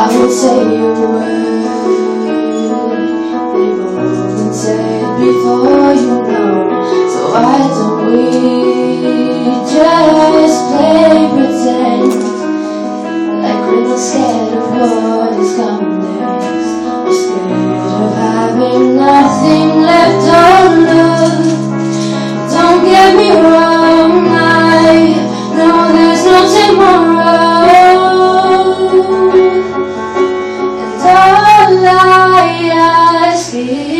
I would say a word They've all been said before you know. So why don't we just play pretend. Like we're not scared of what is coming. você.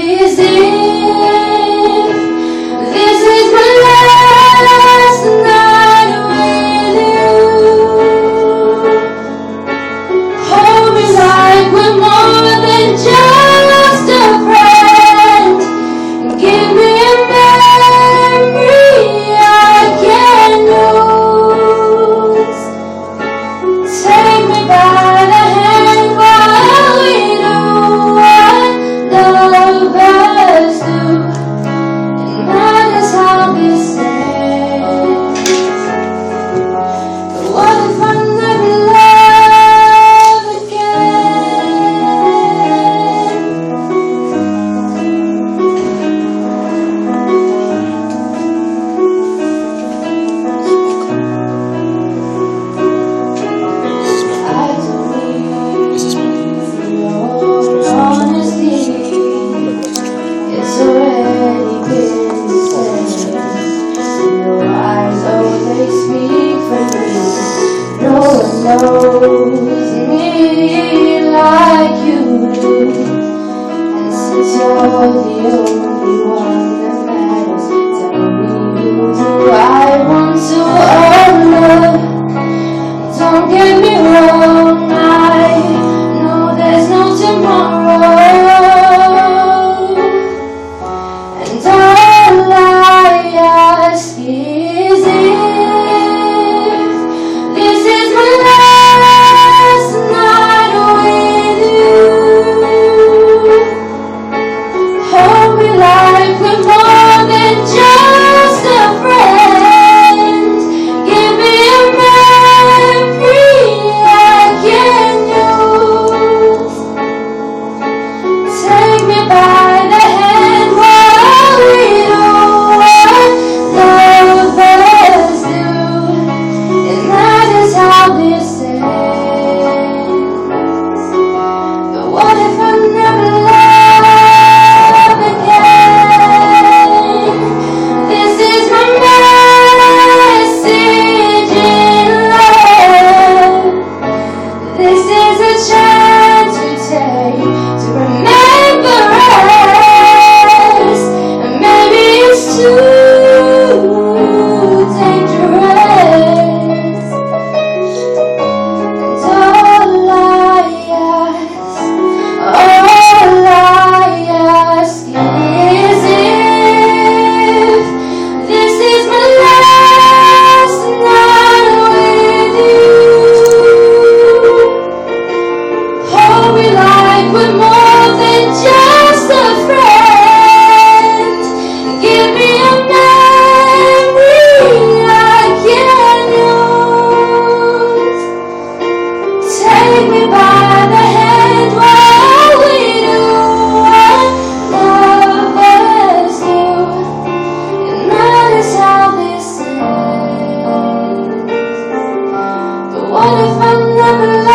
knows me like you do. And since you're the only oh